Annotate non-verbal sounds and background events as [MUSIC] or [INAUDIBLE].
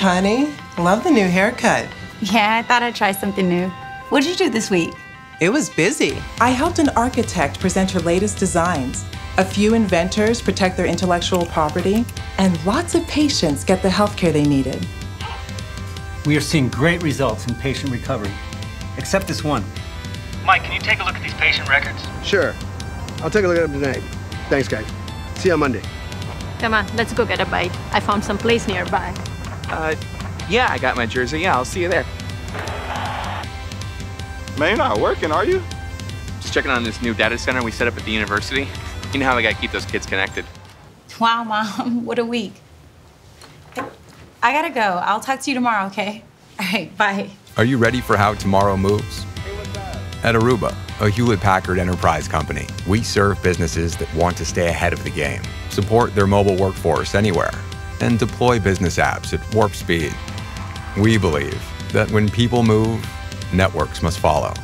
honey. Love the new haircut. Yeah, I thought I'd try something new. What did you do this week? It was busy. I helped an architect present her latest designs. A few inventors protect their intellectual property, and lots of patients get the healthcare they needed. We are seeing great results in patient recovery, except this one. Mike, can you take a look at these patient records? Sure. I'll take a look at them tonight. Thanks, guys. See you on Monday. Come on, let's go get a bite. I found some place nearby. Uh, yeah, I got my jersey. Yeah, I'll see you there. Man, you're not working, are you? Just checking on this new data center we set up at the university. You know how they gotta keep those kids connected. Wow, Mom, [LAUGHS] what a week. I, I gotta go. I'll talk to you tomorrow, okay? All right, bye. Are you ready for how tomorrow moves? At Aruba, a Hewlett Packard enterprise company, we serve businesses that want to stay ahead of the game, support their mobile workforce anywhere, and deploy business apps at warp speed. We believe that when people move, networks must follow.